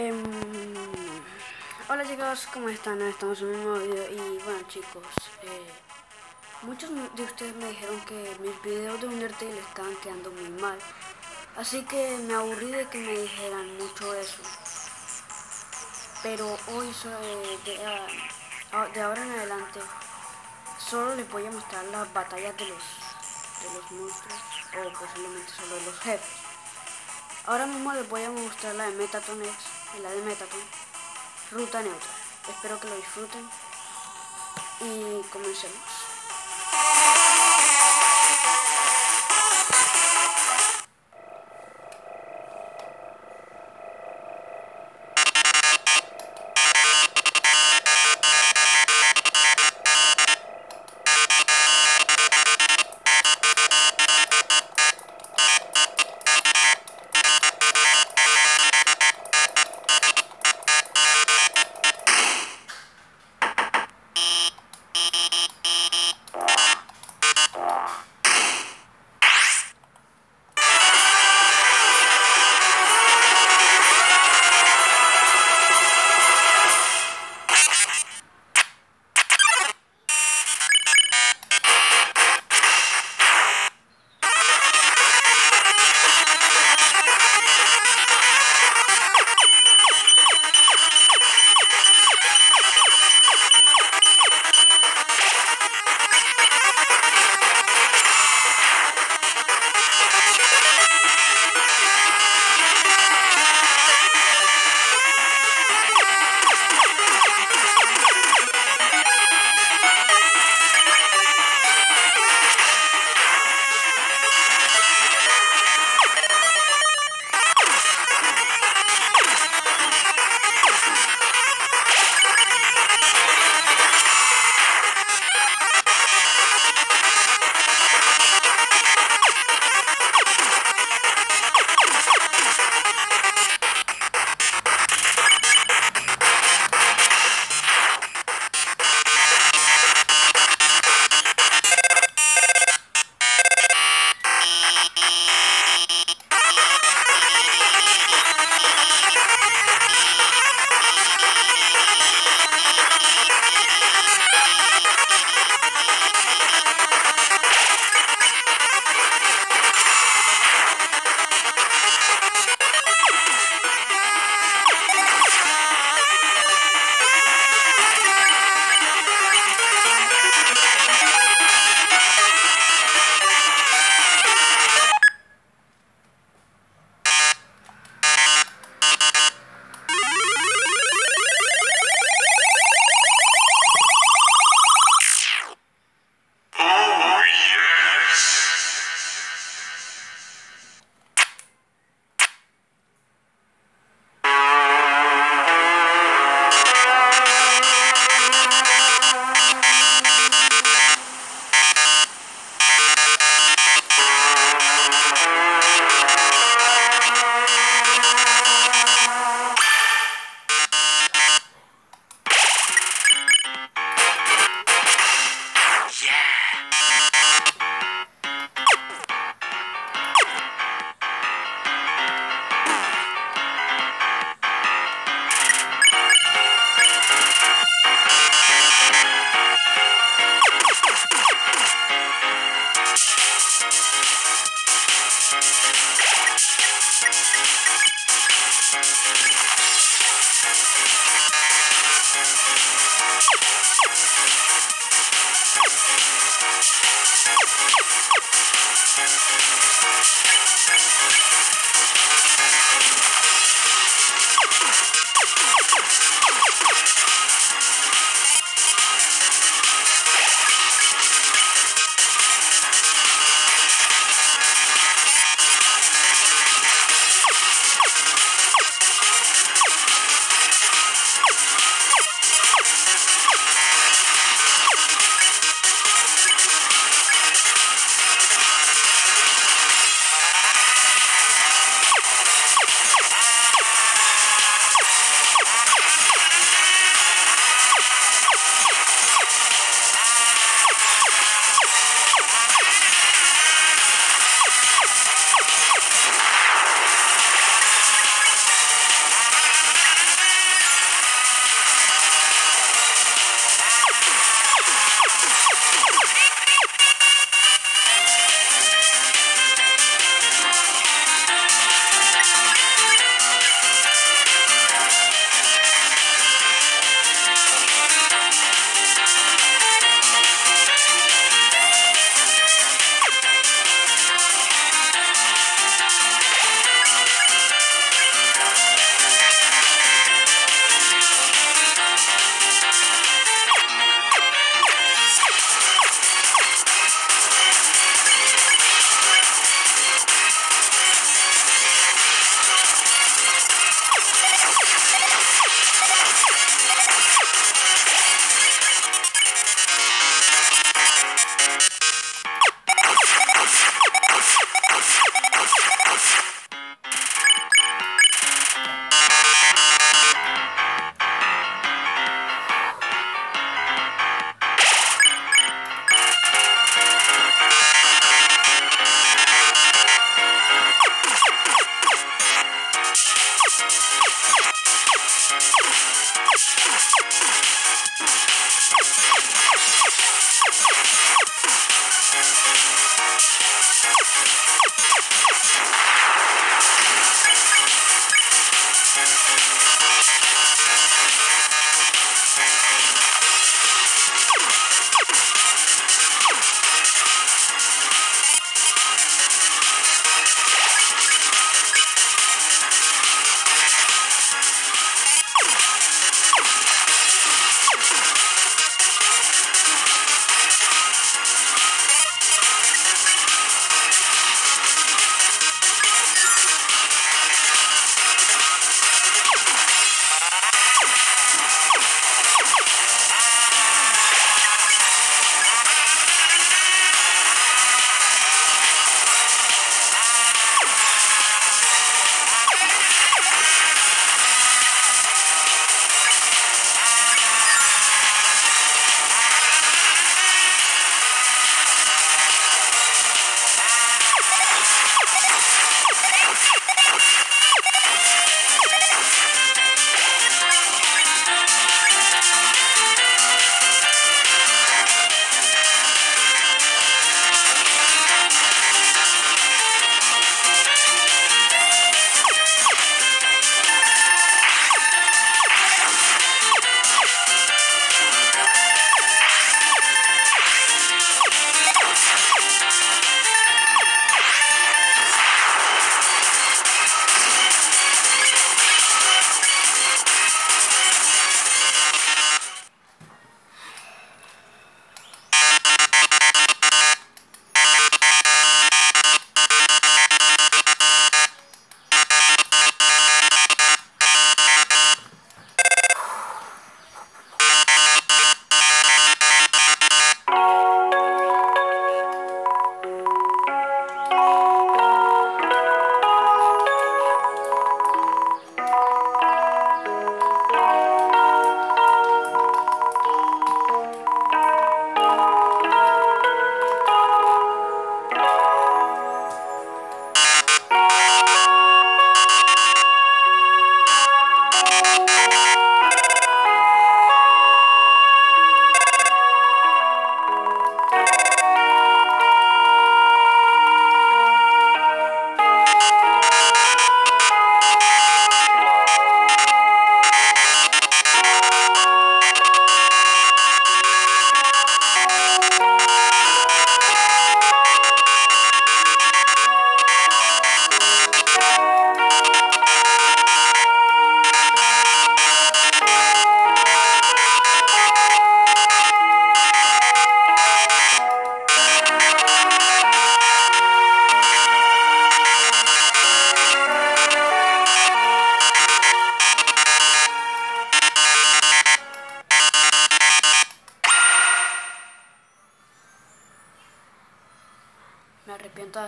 Em, hola chicos, ¿cómo están? Estamos en un nuevo video y bueno chicos, eh, muchos de ustedes me dijeron que mis videos de Undertale estaban quedando muy mal, así que me aburrí de que me dijeran mucho eso. Pero hoy, eh, de, de, ahora en adelante, solo les voy a mostrar las batallas de los, de los monstruos o posiblemente solo de los jefes. Ahora mismo les voy a mostrar la de Metaton y la de Metaton Ruta Neutra. Espero que lo disfruten y comencemos.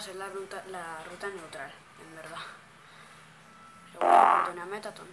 De hacer la ruta, la ruta neutral, en verdad. Pero bueno, perdóname, Metatón.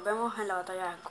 Nos vemos en la batalla de.